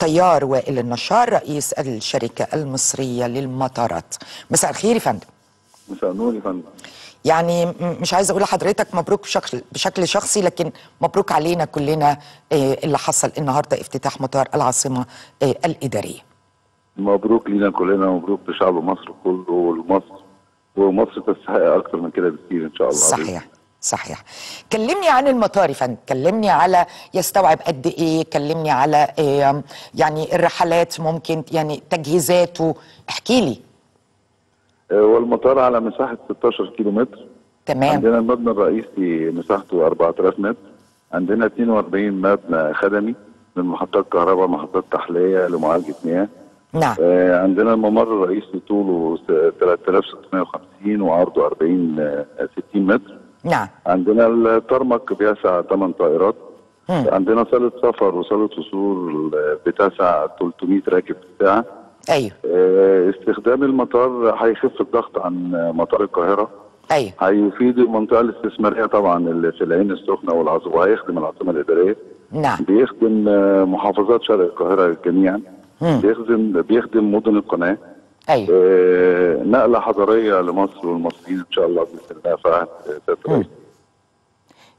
طيار وائل النشار رئيس الشركة المصرية للمطارات. مساء الخير يا فندم. مساء النور يا فندم. يعني مش عايزة أقول لحضرتك مبروك بشكل بشكل شخصي لكن مبروك علينا كلنا آه، اللي حصل النهارده افتتاح مطار العاصمة آه، الإدارية. مبروك لينا كلنا مبروك لشعب مصر كله ولمصر ومصر تستحق أكتر من كده بكتير إن شاء الله. صحيح. صحيح. كلمني عن المطار فندم. كلمني على يستوعب قد إيه. كلمني على آه، يعني الرحلات ممكن يعني تجهيزاته. احكي لي. آه، والمطار على مساحة 16 كيلو متر تمام. عندنا المبنى الرئيسي مساحته 4000 متر. عندنا 42 مبنى خدمي من محطات كهرباء محطات تحلية لمعالجة مياه. نعم. آه، عندنا الممر الرئيسي طوله س- 3650 وعرضه 40 آه، 60 متر. نعم. عندنا الترمك بيسع 8 طائرات. مم. عندنا صالة سفر وصالة وصول بتسع 300 راكب في الساعة أيوه. آه، استخدام المطار هيخف الضغط عن مطار القاهرة. أيوه. هيفيد المنطقة الاستثمارية طبعا اللي في العين السخنة والعاصمة وهيخدم العاصمة الإدارية. نعم. بيخدم آه، محافظات شرق القاهرة جميعا. بيخدم بيخدم مدن القناة. أيوه. آه، نقلة حضارية لمصر والمصريين إن شاء الله بإذن الله في عهد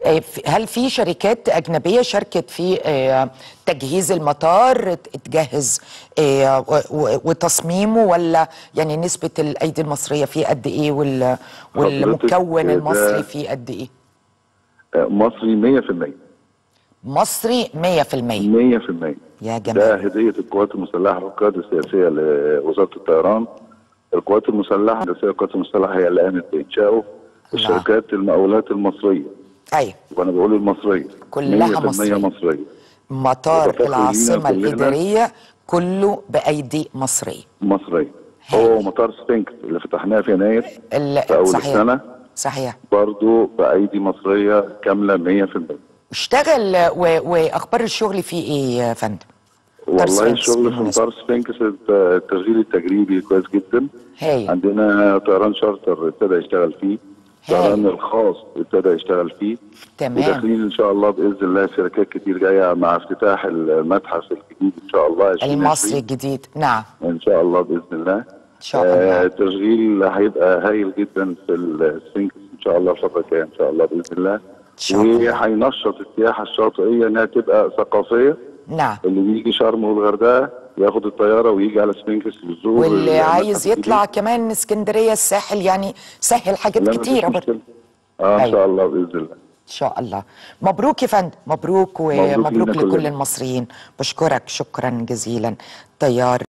آه، هل في شركات أجنبية شاركت في آه، تجهيز المطار تجهز آه، وتصميمه ولا يعني نسبة الأيدي المصرية فيه قد إيه وال- والمكون المصري فيه قد إيه؟ مصري 100% مصري 100% 100% يا ده جماعة هدية القوات المسلحة والقيادة السياسية لوزارة الطيران. القوات المسلحة السياسية القوات المسلحة هي اللي قامت بإنشائه الشركات المقاولات المصرية. أيوة. وأنا بقول المصرية. كلها 100% مصرية. مصرية. مطار كلنا. الإدارية كله بأيدي مصرية. مصرية. هاي. هو مطار سفنكس اللي فتحناه في يناير في أول صحيح. السنة. صحيح. برضه بأيدي مصرية كاملة 100% اشتغل و... وأخبار الشغل فيه إيه يا فندم؟ والله الشغل في. مطار سفنكس التشغيل التجريبي كويس جدا. هايل. عندنا طيران شارتر ابتدى يشتغل فيه. الطيران الخاص ابتدى يشتغل فيه. تمام. وداخلين إن شاء الله بإذن الله شركات كتير جاية مع افتتاح المتحف الجديد إن شاء الله 2020. المصري الجديد. نعم. إن شاء الله بإذن الله. إن شاء آه، الله التشغيل هيبقى هايل جدا في السفنكس إن شاء الله الفترة الجاية إن شاء الله بإذن الله. وهينشط السياحة الشاطئية إنها تبقى ثقافية. نعم. اللي بيجي شرم والغردقة ياخد الطيارة ويجي على سفنكس يزور واللي المتحف عايز. يطلع كمان اسكندرية الساحل يعني سهل حاجات كتيرة برضه. آه إن أيوة. شاء الله بإذن الله. إن شاء الله. مبروك يا فندم. مبروك مبروك ومبروك لكل. المصريين. بشكرك. شكرا جزيلا. طيار